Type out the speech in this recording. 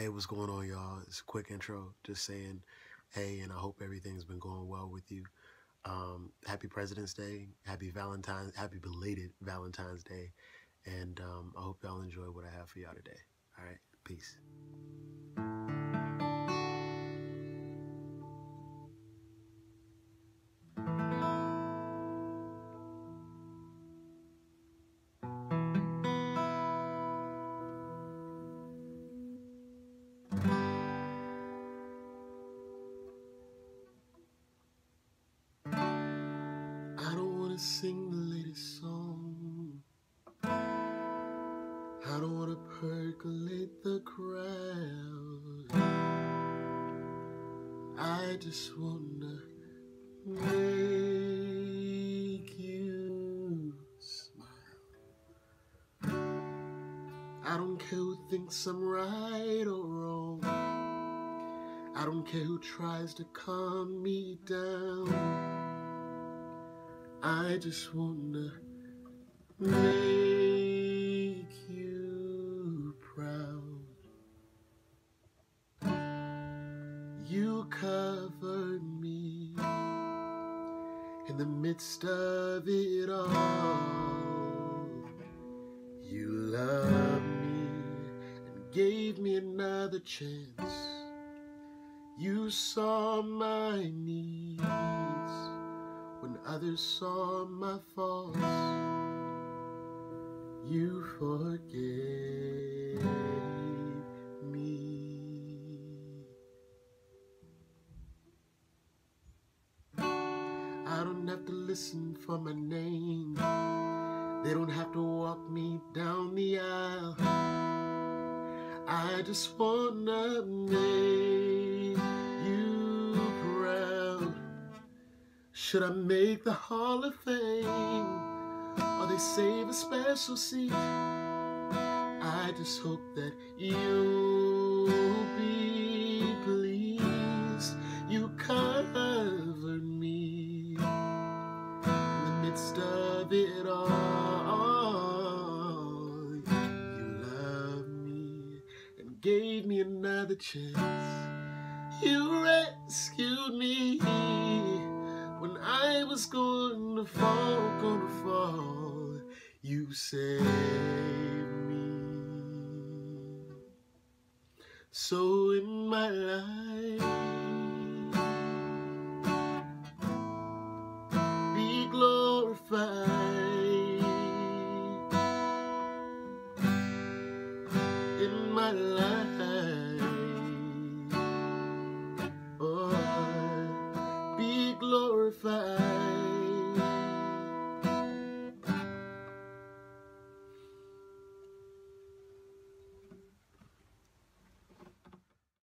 Hey, what's going on, y'all? It's a quick intro, just saying, hey, and I hope everything's been going well with you. Um, happy President's Day, happy Valentine's, happy belated Valentine's Day, and um, I hope y'all enjoy what I have for y'all today. All right, peace. Sing the latest song. I don't wanna percolate the crowd. I just wanna make you smile. I don't care who thinks I'm right or wrong. I don't care who tries to calm me down. I just wanna make you proud. You covered me in the midst of it all. You loved me and gave me another chance. You saw my needs when others saw my faults. You forgave me. I don't have to listen for my name. They don't have to walk me down the aisle. I just wanna make Should I make the Hall of Fame or they save a special seat? I just hope that you'll be pleased. You covered me in the midst of it all. You loved me and gave me another chance. You rescued me I was gonna fall, gonna fall. You saved me. So in my life, be glorified. In my life